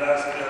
ambassador